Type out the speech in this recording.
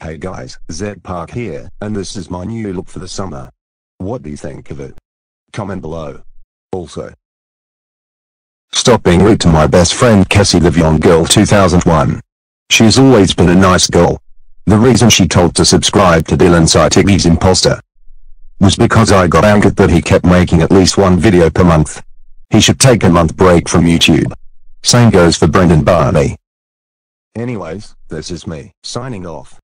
Hey guys, Zed Park here, and this is my new look for the summer. What do you think of it? Comment below. Also, stop being rude to my best friend CassyTheVyondGirl2001. She's always been a nice girl. The reason she told to subscribe to Dylan Saitigi's Imposter was because I got angered that he kept making at least one video per month. He should take a month break from YouTube. Same goes for Brendan Barney. Anyways, this is me, signing off.